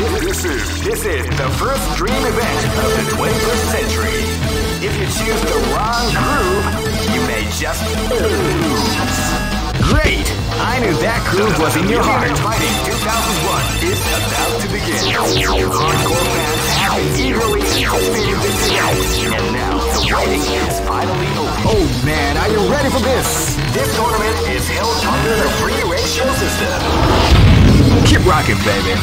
This is this is the first dream event of the 21st century. If you choose the wrong groove, you may just lose. Great! I knew that groove was in your heart. Fighting 2001 is about to begin. Hardcore fans have been eagerly anticipating this event, and now the waiting is finally over. Oh man, are you ready for this? This tournament is held under the free ratio system. Keep rocking, baby.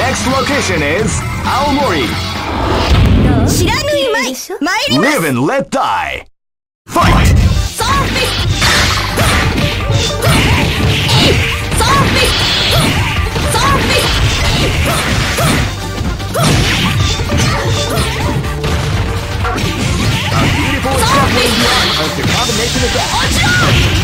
Next location is Aomori. Live and let die. Fight! A beautiful attack with the combination of that.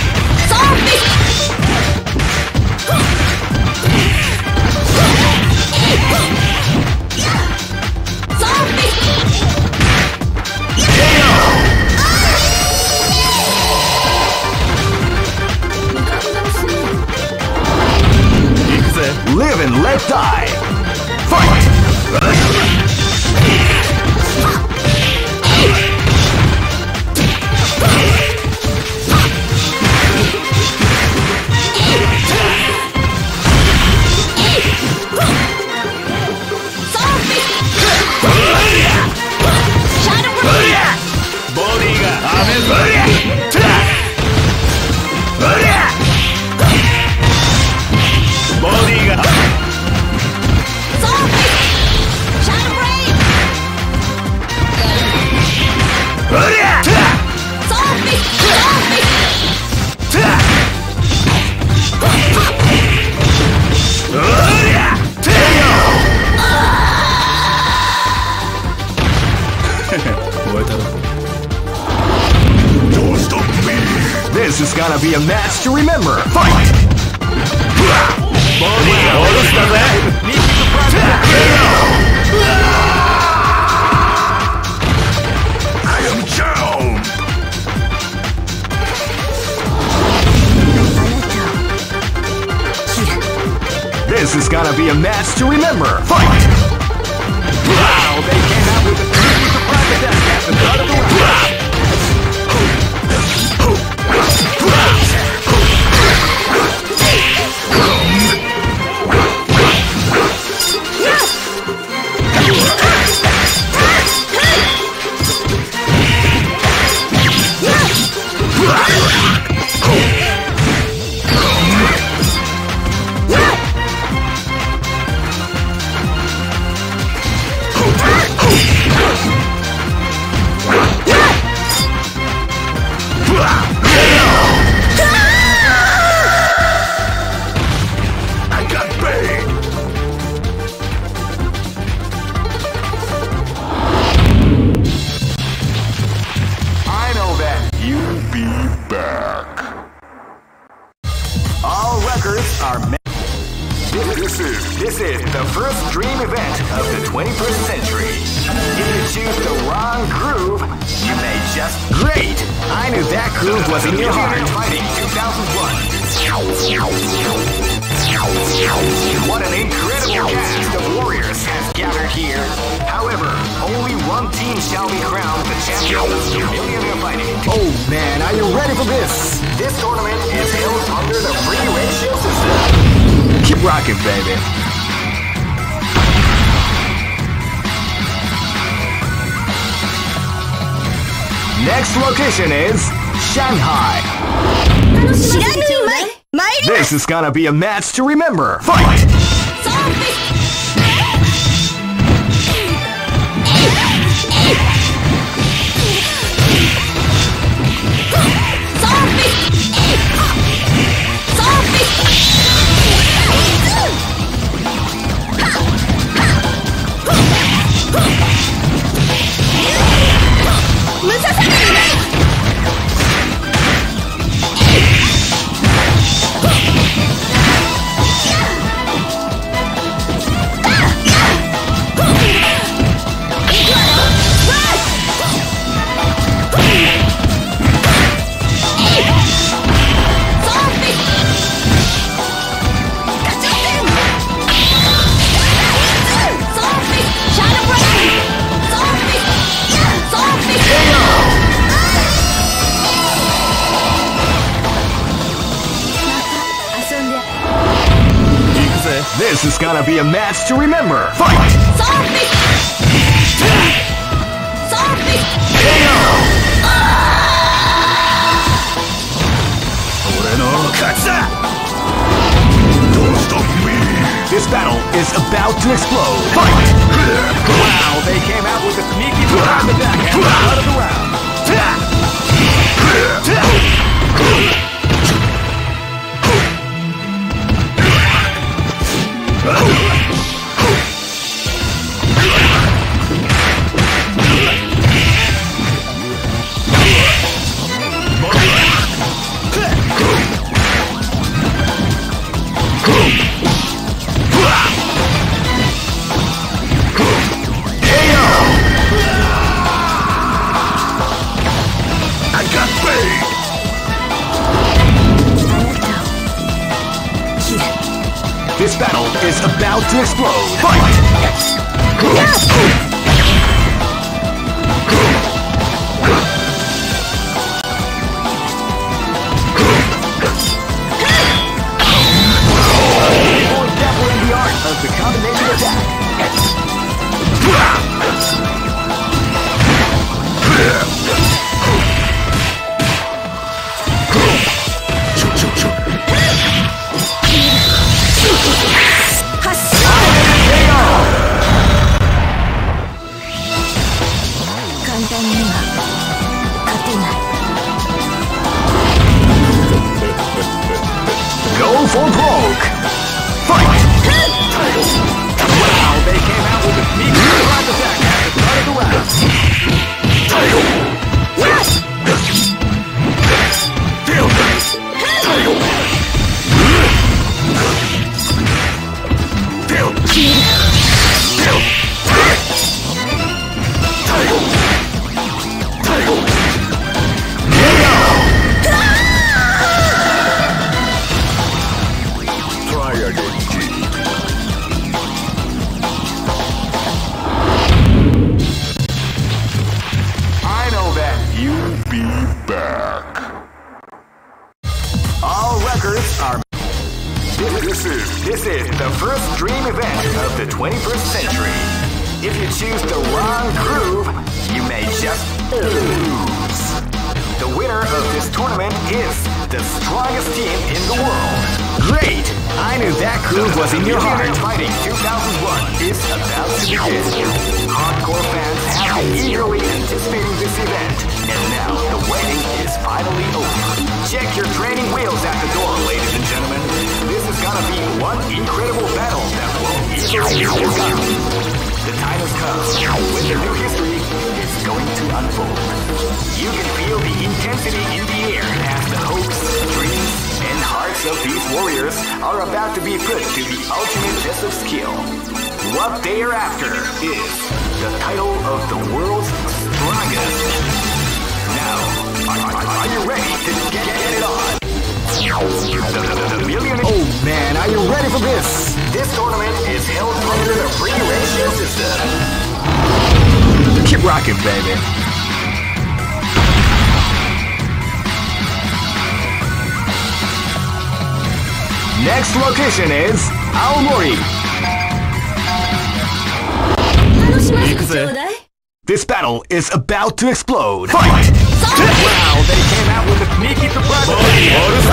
Gonna be a match to remember. Fight! I am down! This is gonna be a match to remember. Fight! Wow, they came out with a three surprise attack at the start of the This is this is the first dream event of the 21st century. If you choose the wrong groove, you may just Great! I knew that groove was in your heart. Fighting 2001. What an incredible cast of warriors has gathered here. However, only one team shall be crowned the champion of Millionaire Fighting. Oh man, are you ready for this? This tournament is held under the free ratio system rocking, baby. Next location is Shanghai. This is gonna be a match to remember. Fight! Zombie! gonna be a match to remember. Fight! Zombie! Zombie! This battle is about to explode. Fight! Wow, they came out with a sneaky blow in the back and out of the round. I to explode. Fight! Combination attack. 21st century. If you choose the wrong groove, you may just lose. The winner of this tournament is the strongest team in the world. Great! I knew that groove was in your heart. Fighting 2001 is about to begin. Hardcore fans have been eagerly anticipating this event, and now the waiting is finally over. Check your training The time has come when the new history is going to unfold. You can feel the intensity in the air as the hopes, dreams, and hearts of these warriors are about to be put to the ultimate test of skill. What they are after is the title of the rocking, baby. Next location is Aomori. This battle is about to explode. Fight! Fight. Wow, they came out with a sneaky surprise. Oh, yeah.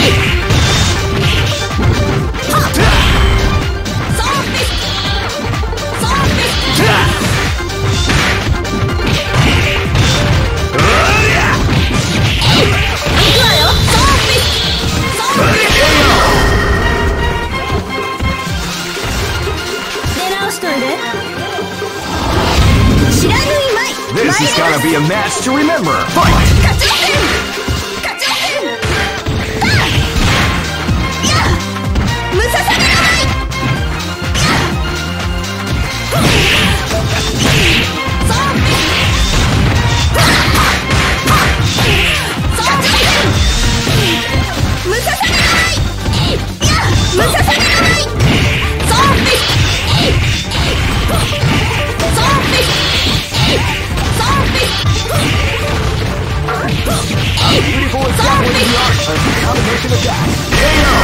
Hey! To remember. Fight! taking back. KO!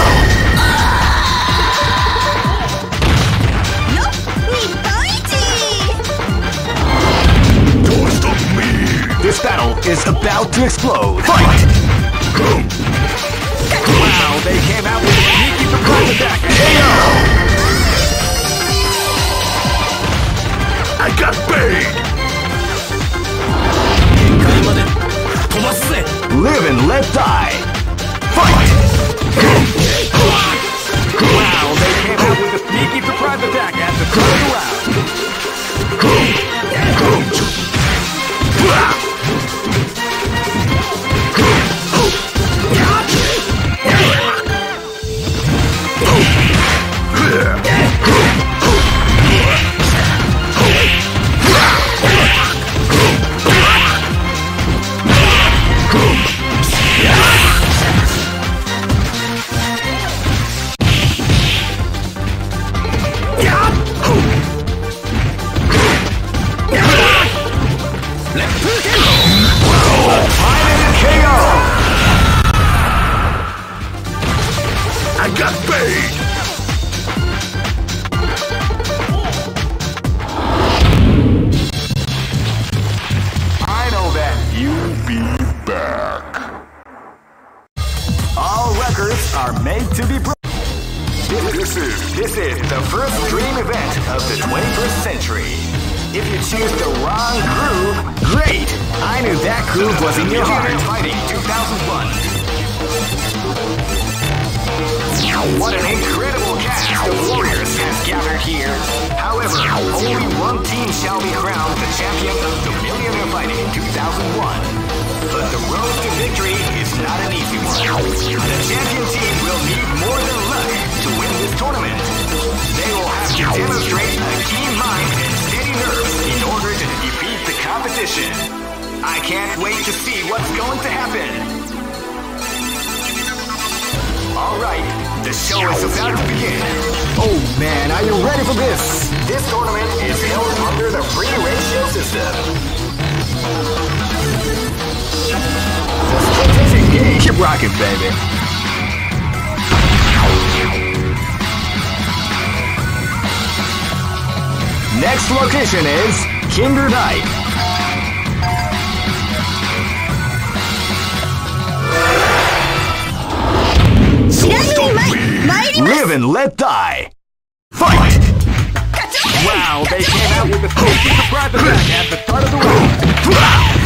Don't stop me! This battle is about to explode. Fight! Are made to be broken. This is, this is the first dream event of the 21st century. If you choose the wrong groove, great! I knew that groove was in your heart. Fighting 2001. What an incredible cast of warriors has gathered here. However, only one team shall be crowned the champion of the Millionaire Fighting 2001. But the road to victory is not an easy one. The champion team will need more than luck to win this tournament. They will have to demonstrate a keen mind and steady nerves in order to defeat the competition. I can't wait to see what's going to happen. Alright, the show is about to begin. Oh man, are you ready for this? This tournament is held under the free ratio system. Game. Keep rocking, baby. Next location is Kinder Night. Live and let die. Fight! Wow, they came out with a surprise attack at the start of the round.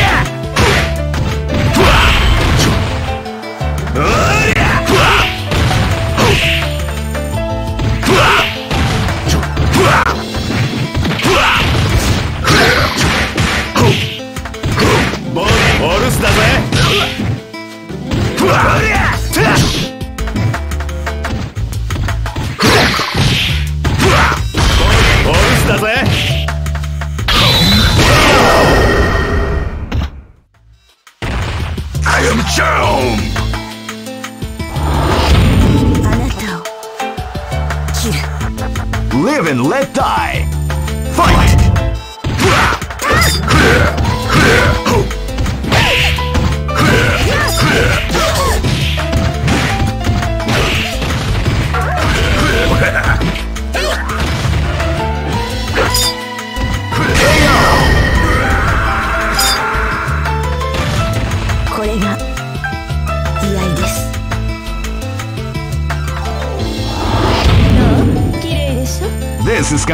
you